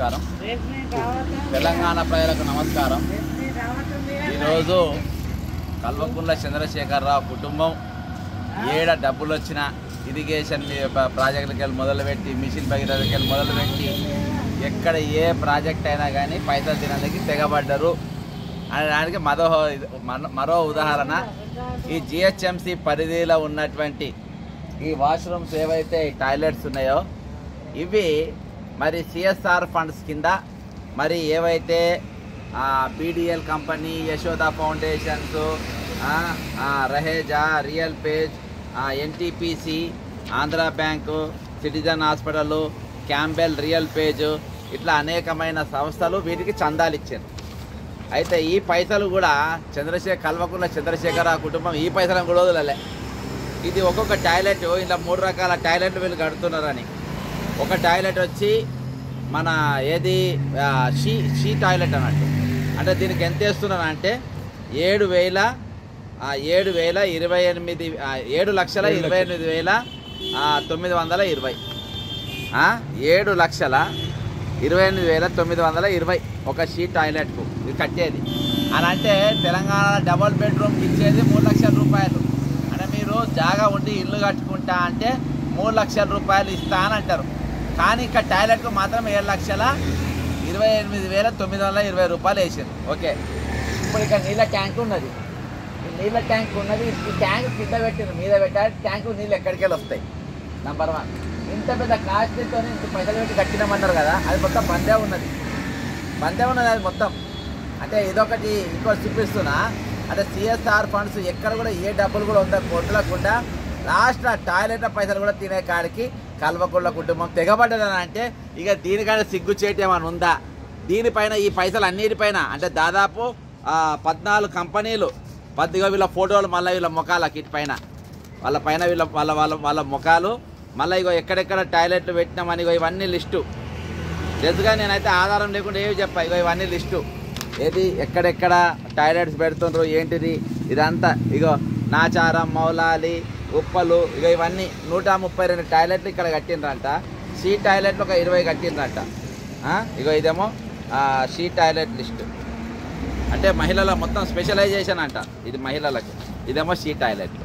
నమస్కారం. తెలంగాణ ప్రజలకు నమస్కారం. ఈరోజు కల్వకుంట్ల చంద్రశేఖరరావు కుటుంబం ఏడ డబ్బులు వచ్చిన ఇరిగేషన్ ప్రాజెక్టులకి వెళ్ళి మొదలుపెట్టి మిషన్ భగీరథకి వెళ్ళి మొదలుపెట్టి ఎక్కడ ఏ ప్రాజెక్ట్ అయినా కానీ పైసలు తినడానికి తెగబడ్డరు. అనడానికి మరో మరో ఉదాహరణ. ఈ జిహెచ్ఎంసి పరిధిలో ఉన్నటువంటి ఈ వాష్రూమ్స్ ఏవైతే టాయిలెట్స్ ఉన్నాయో ఇవి మరి సిఎస్ఆర్ ఫండ్స్ కింద మరి ఏవైతే BDL company Yashoda foundations Raheja RealPage NTPC Andhra bank citizen hospital Campbell RealPage ఇట్లా అనేకమైన సంస్థలు వీటికి చందాలు ఇచ్చారు. అయితే ఈ పైసలు కూడా చంద్రశేఖర్ కల్వకున్న చంద్రశేఖర కుటుంబం ఈ పైసలను కూడా వదలలే. ఇది ఒక్కొక్క టాయిలెట్ ఇలా మూడు రకాల టాయిలెట్లు వీళ్ళు కడుతున్నారని. ఒక టాయిలెట్ వచ్చి మన ఏది షీ షీ టాయిలెట్ అన్నట్టు. అంటే దీనికి ఎంత వేస్తున్నారు అంటే ఏడు వేల ఏడు వేల ఇరవై ఎనిమిది ఏడు లక్షల ఇరవై ఎనిమిది వేల తొమ్మిది వందల ఇరవై. ఏడు లక్షల ఇరవై ఎనిమిది వేల తొమ్మిది వందల ఇరవై ఒక షీ టాయిలెట్కు. ఇది కట్టేది. అని అంటే తెలంగాణ డబుల్ బెడ్రూమ్కి ఇచ్చేది మూడు లక్షల రూపాయలు. అంటే మీరు జాగా ఉండి ఇల్లు కట్టుకుంటా అంటే మూడు లక్షల రూపాయలు ఇస్తా అని అంటారు. కానీ ఇక్కడ టాయిలెట్కు మాత్రం ఏడు లక్షల ఇరవై ఎనిమిది వేల తొమ్మిది వందల ఇరవై రూపాయలు వేసారు ఓకే. ఇప్పుడు ఇక్కడ నీళ్ళ ట్యాంక్ ఉన్నది. ఈ నీళ్ళ ట్యాంక్ ఉన్నది. ఈ ట్యాంక్ కింద పెట్టింది మీద పెట్టాలి ట్యాంక్ నీళ్ళు ఎక్కడికి వెళ్ళి వస్తాయి? నెంబర్ వన్ ఇంత పెద్ద కాస్ట్తో ఇంత పైసలు పెట్టి కట్టినామన్నారు కదా అది మొత్తం బందే ఉన్నది. బందే ఉన్నది అది మొత్తం. అంటే ఇదొకటి ఇంకో చూపిస్తున్నా. అంటే సిఎస్ఆర్ ఫండ్స్ ఎక్కడ కూడా ఏ డబ్బులు కూడా ఉందో కొట్టలకుండా లాస్ట్ ఆ టాయిలెట్ పైసలు కూడా తినే కాడికి కల్వకుళ్ళ కుటుంబం తెగబడ్డదని అంటే ఇక దీనికంటే సిగ్గు చేయటం ఏమైనా ఉందా? దీనిపైన ఈ పైసలు అన్నిటిపైన అంటే దాదాపు పద్నాలుగు కంపెనీలు పద్దిగా వీళ్ళ ఫోటోలు మళ్ళీ వీళ్ళ ముఖాలు కిట్ పైన. వాళ్ళ పైన వీళ్ళ వాళ్ళ వాళ్ళ వాళ్ళ ముఖాలు మళ్ళీ ఇగో ఎక్కడెక్కడ టాయిలెట్లు పెట్టినామని ఇగో ఇవన్నీ లిస్టు. తెలుసుగా నేనైతే ఆధారం లేకుండా ఏవి చెప్పా ఇగో ఇవన్నీ లిస్టు. ఏది ఎక్కడెక్కడ టాయిలెట్స్ పెడుతుండ్రు ఏంటిది ఇదంతా. ఇగో నాచారం మౌలాలి ఉప్పలు ఇగో ఇవన్నీ నూట ముప్పై రెండు టాయిలెట్లు ఇక్కడ కట్టిండ్రంట. సీ టాయిలెట్లు ఒక ఇరవై కట్టిండ్రంట. ఆ, ఇగో ఇదేమో సీ టాయిలెట్ లిస్ట్ అంటే మహిళల మొత్తం స్పెషలైజేషన్ అంట. ఇది మహిళలకు. ఇదేమో సీ టాయిలెట్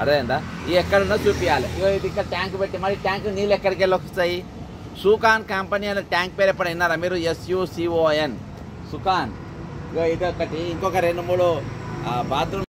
అర్థమైందా? ఇది ఎక్కడున్నా చూపించాలి ఇగో ఇది ఇక్కడ ట్యాంక్ పెట్టి మరి ట్యాంక్ నీళ్ళు ఎక్కడికి వెళ్ళి వస్తాయి? సుఖాన్ కంపెనీ అనే ట్యాంక్ పేరు ఎప్పుడు విన్నారా మీరు? ఎస్యుసిఓఎన్ సుఖాన్. ఇగో ఇది ఒకటి. ఇంకొక రెండు మూడు బాత్రూమ్